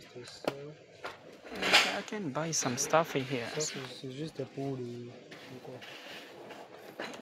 C'était ça. I can buy some stuff in here. Ça, c'est- c'est juste pour les.